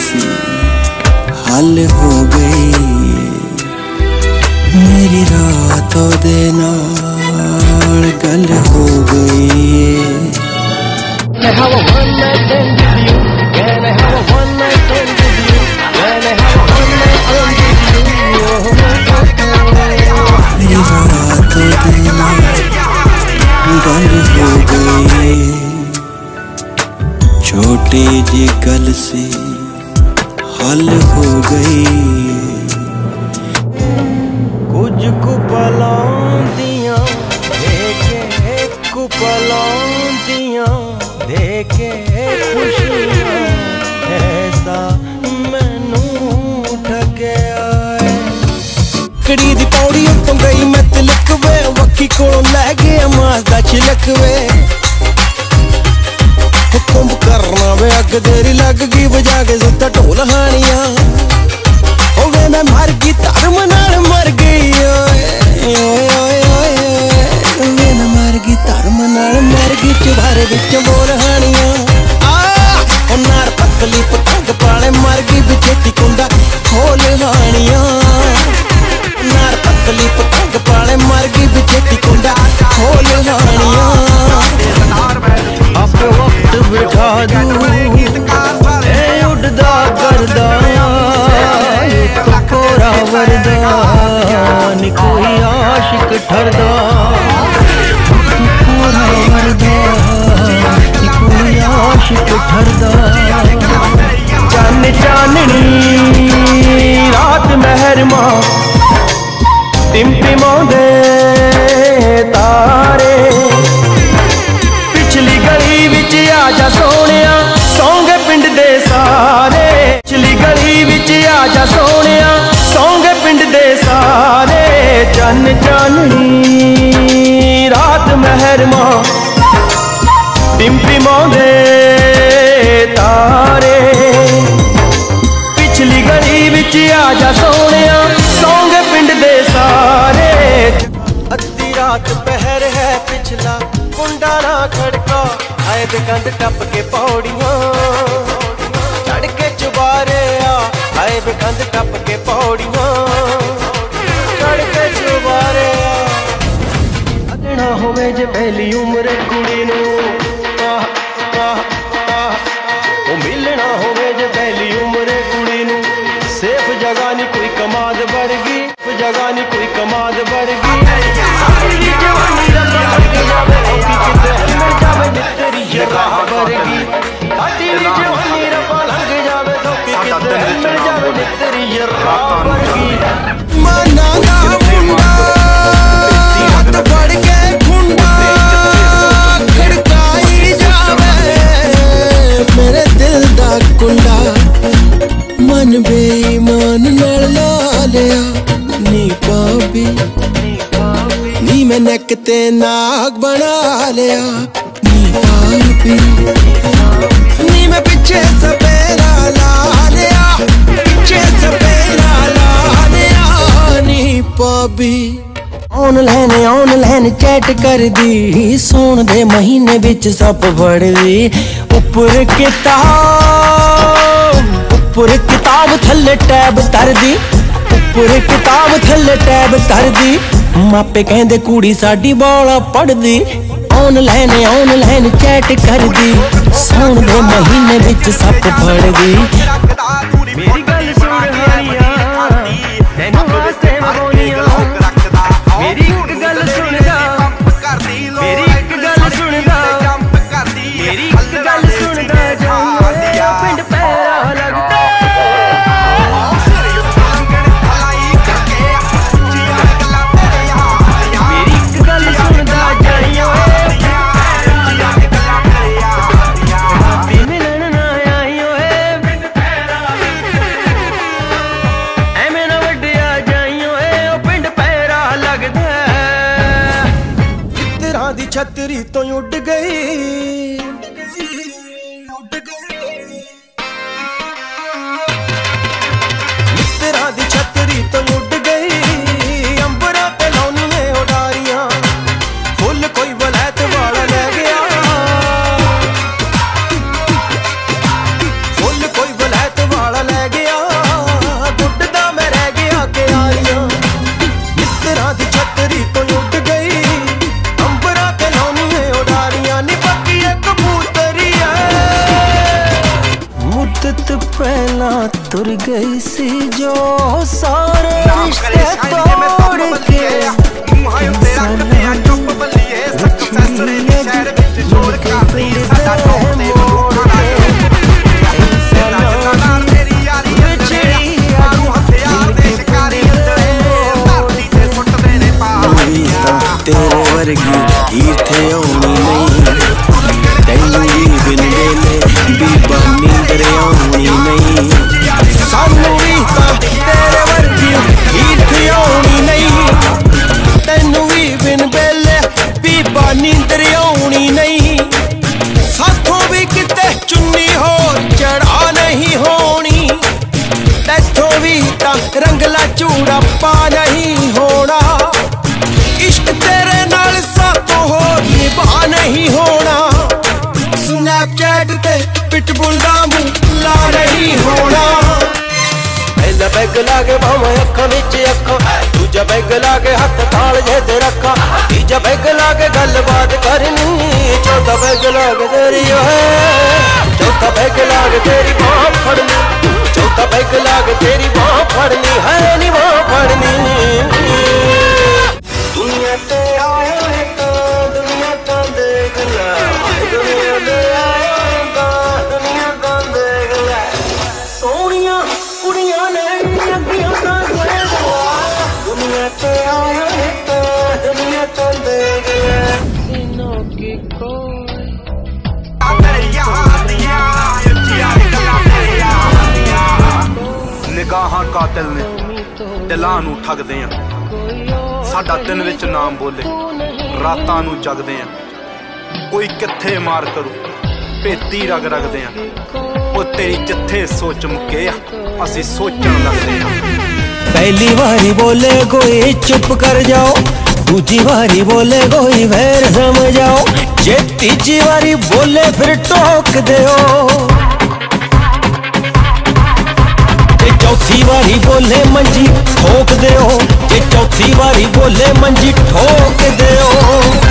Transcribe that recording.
ਸੀ ਹੱਲ ਹੋ ਗਈ ਮੇਰੀ ਰਾਤ ਉਹਦੇ ਨਾਲ ਗੱਲ ਹੋ ਗਈ ਏ I have a one night stand with you. ਗੱਲ ਹੋ ਗਈ ਕੁਝ ਕੁ ਪਲਾਂ ਦੀਆਂ ਦੇਖੇ ਕੁ ਪਲਾਂ ਦੀਆਂ ਦੇਖੇ ਖੁਸ਼ੀਆਂ ਐਸਾ ਮੈਨੂੰ ਠੱਗਿਆ ਏ ਕੜੀ ਦੀ ਪੌੜੀ ਉੱਤੋਂ ਗਈ ਮੈਂ ਤਿਲਕ ਵੇ ਵੱਖੀ ਕੋਲੋਂ ਲੈ ਗਿਆ ਮਾਸ ਦਾ ਛਿਲਕ ਵੇ ਕਰਨਾ ਵੇ ਅੱਗ ਤੇਰੀ ਲੱਗ ਗਈ, ਵਜਾ ਕੇ ਸੁੱਤਾ ਢੋਲ ਹਾਣੀਆਂ। ਹੋ ਵੇ ਮੈਂ ਮਰ ਗਈ ਧਰਮ ਨਾਲ ਨੀ ਕੋਈ ਆਸ਼ਿਕ ਠਰਦਾ। ਕੋਰਾ ਵਰਦਾ ਨੀ ਕੋਈ ਆਸ਼ਿਕ ਠਰਦਾ। ਚੰਨ ਚਾਨਣੀ, ਰਾਤ ਮਹਿਰਮਾ ਟਿਮਟਿਮਾਉਂਦੇ ਤਾਰੇ। ਪਿਛਲੀ ਗਲੀ ਵਿੱਚ ਆ ਜਾ ਸੋਹਣਿਆ, ਸੌਂਗੇ ਪਿੰਡ ਦੇ ਸਾਰੇ। ਪਿਛਲੀ ਗਲੀ ਵਿੱਚ ਆ ਜਾ ਸੋਹਣਿਆ ਚੰਨ ਚਾਨਣੀ ਰਾਤ ਮਹਿਰਮਾ ਟਿਮਟਿਮਾਉਂਦੇ ਤਾਰੇ। ਪਿਛਲੀ ਗਲੀ ਵਿੱਚ ਆ ਜਾ ਸੋਹਣਿਆ, ਸੌਂਗੇ ਪਿੰਡ ਦੇ ਸਾਰੇ। ਅੱਧੀ ਰਾਤ ਪਹਿਰ ਹੈ ਪਿਛਲਾ, ਕੁੰਡਾ ਨਾ ਖੜਕਾ। ਆਏ ਤੇ ਕੰਧ ਟੱਪ ਕੇ ਪੌੜੀਆਂ। ਚੜ ਕੇ ਚੁਬਾਰੇ ਆ ਆਏ ਤੇ ਕੰਧ ਟੱਪ ਕੇ ਪੌੜੀਆਂ। ਅਜਣਾ ਹੋਵੇ ਜੇ ਪਹਿਲੀ ਉਮਰ ਕੁੜੀ ਨੂੰ ਉਹ ਮਿਲਣਾ ਹੋਵੇ ਜੇ ਪਹਿਲੀ ਉਮਰ ਕੁੜੀ ਨੂੰ ਸੇਫ ਜਗ੍ਹਾ ਨਹੀਂ ਕੋਈ ਕਮਾਦ ਵਰਗੀ ਜਗ੍ਹਾ ਨਹੀਂ ਕੋਈ ਕਮਾਦ ਵਰਗੀ ਸਾਡੀ ਜਵਾਨੀ ਰੱਬਾ ਲੱਗ ਜਾਵੇ ਔਕੀ ਕਿਤੇ ਮਿਲ ਜਾਵੇ ਨੀ ਜਗ੍ਹਾ ਵਰਗੀ ਸਾਡੀ ਜਵਾਨੀ ਰੱਬਾ ਲੱਗ ਜਾਵੇ ਔਕੀ ਕਿਤੇ ਮਿਲ ਜਾਵੇ ਨੀ ਜਗ੍ਹਾ ਵਰਗੀ ਮਨ ਨਾਲ ਲਾ ਲਿਆ। ਨੀ ਪਾਪੀ ਨੀ ਮੈਂ ਨੱਕ ਤੇ ਨਾਗ ਬਣਾ ਲਿਆ। ਨੀ ਪਾਪੀ ਨੀ ਮੈਂ ਪਿੱਛੇ ਸਪੇਰਾ ਲਾ ਲਿਆ। ਪਿੱਛੇ ਸਪੇਰਾ ਲਾ ਲਿਆ। ਨੀ ਪਾਪੀ ਆਨਲਾਈਨ ਆਨਲਾਈਨ ਚੈਟ ਕਰਦੀ। ਸੌਣ ਦੇ ਮਹੀਨੇ ਵਿੱਚ ਸੱਪ ਫੜਦੀ ਉੱਪਰ ਕਿਤਾਬ ਉੱਪਰ ਕਿਤਾਬ ਥੱਲੇ ਟੈਬ ਤਰਦੀ ਉੱਪਰ ਕਿਤਾਬ ਥੱਲੇ ਟੈਬ ਤਰਦੀ ਮਾਪੇ ਕਹਿੰਦੇ ਕੁੜੀ ਸਾਡੀ ਬੋਲਾ ਪੜਦੀ ਆਨਲਾਈਨ ਆਨਲਾਈਨ ਚੈਟ ਕਰਦੀ। ਸੌਣ ਦੇ ਮਹੀਨੇ ਵਿੱਚ ਸੱਪ ਫੜਦੀ। ਤੋਂ ਉੱਡ ਗਏ। ਤੁਰ ਗਈ ਸੀ ਜੋ ਸਾਰੇ ਨਾਮ ਰਿਸ਼ਤੇ ਕਰੇ ਸ਼ਾਇਰੀ ਦੇ ਮੈਂ ਤੋੜ ਤੋੜ ਕੇ ਸਨੈਪਚੈਟ ਤੇ ਪਿਟਬੁਲ ਦਾ ਮੂੰਹ ਲਾ ਨਹੀਂ ਹੋਣਾ ਪਹਿਲਾ ਬੈਗ ਲਾ ਕੇ ਭਾਵੇਂ ਅੱਖਾਂ ਵਿੱਚ ਅੱਖਾਂ ਦੂਜਾ ਬੈਗ ਲਾ ਕੇ ਹੱਥ ਤਾਲ ਜੇ ਤੇ ਰੱਖਾਂ ਤੀਜਾ ਬੈਗ ਲਾ ਕੇ ਗੱਲਬਾਤ ਕਰਨੀ ਚੌਥਾ ਬੈਗ ਲਾ ਕੇ ਤੇਰੀ ਓਏ ਚੌਥਾ ਬੈਗ ਲਾ ਕੇ ਤੇਰੀ ਬਾਹ ਫੜਨੀ ਚੌਥਾ ਬੈਗ ਲਾ ਕੇ ਤੇਰੀ ਬਾਹ ਫੜਨੀ ਹੈ ਨੀ ਬਾਹ ਫੜਨੀ ਦੁਨੀਆ ਤੇ ਆਇਆ ਹੈ ਹਾਂ ਕਾਤਲ ਨੇ। ਦਿਲਾਂ ਨੂੰ ਠੱਗਦੇ ਆ। ਸਾਡਾ ਦਿਨ ਵਿੱਚ ਨਾਮ ਬੋਲੇ। ਰਾਤਾਂ ਨੂੰ ਜਗਦੇ ਆ। ਕੋਈ ਕਿੱਥੇ ਮਾਰ ਕਰੂ। ਭੇਤੀ ਰਗ ਰਗਦੇ ਆ। ਉਹ ਤੇਰੀ ਜਿੱਥੇ ਸੋਚ ਮੁੱਕੇ ਆ, ਅਸੀਂ ਸੋਚਣ ਲੱਗਦੇ ਆ। ਪਹਿਲੀ ਵਾਰੀ ਬੋਲੇ ਕੋਈ, ਚੁੱਪ ਕਰ ਜਾਓ। ਦੂਜੀ ਵਾਰੀ ਬੋਲੇ ਕੋਈ ਵੈਰ ਸਮਝਾਓ। ਜੇ ਤੀਜੀ ਵਾਰੀ ਬੋਲੇ, ਫਿਰ ਟੋਕ ਦਿਓ। ਚੌਥੀ ਵਾਰੀ ਬੋਲੇ ਮੰਜੀ ਠੋਕ ਦਿਓ। ਜੇ ਚੌਥੀ ਵਾਰੀ ਬੋਲੇ ਮੰਜੀ ਠੋਕ ਦਿਓ।